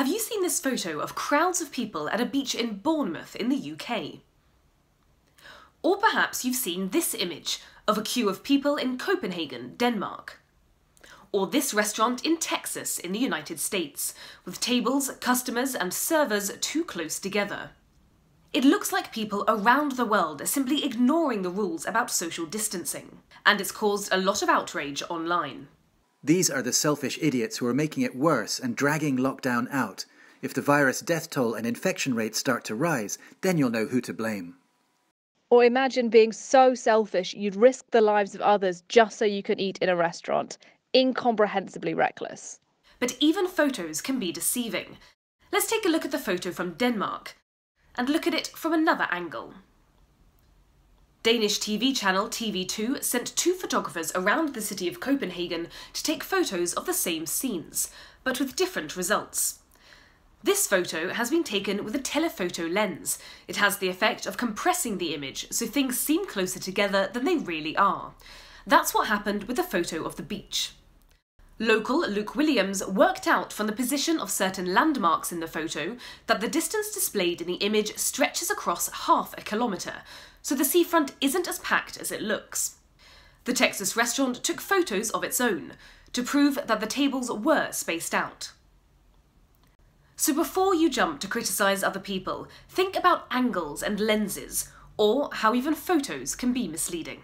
Have you seen this photo of crowds of people at a beach in Bournemouth in the UK? Or perhaps you've seen this image of a queue of people in Copenhagen, Denmark. Or this restaurant in Texas in the United States, with tables, customers, and servers too close together. It looks like people around the world are simply ignoring the rules about social distancing, and it's caused a lot of outrage online. These are the selfish idiots who are making it worse and dragging lockdown out. If the virus death toll and infection rates start to rise, then you'll know who to blame. Or imagine being so selfish you'd risk the lives of others just so you can eat in a restaurant. Incomprehensibly reckless. But even photos can be deceiving. Let's take a look at the photo from Denmark and look at it from another angle. Danish TV channel TV2 sent two photographers around the city of Copenhagen to take photos of the same scenes, but with different results. This photo has been taken with a telephoto lens. It has the effect of compressing the image so things seem closer together than they really are. That's what happened with the photo of the beach. Local Luke Williams worked out from the position of certain landmarks in the photo that the distance displayed in the image stretches across half a kilometre, so the seafront isn't as packed as it looks. The Texas restaurant took photos of its own to prove that the tables were spaced out. So before you jump to criticise other people, think about angles and lenses, or how even photos can be misleading.